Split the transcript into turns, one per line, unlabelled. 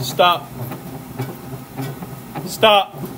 Stop. Stop.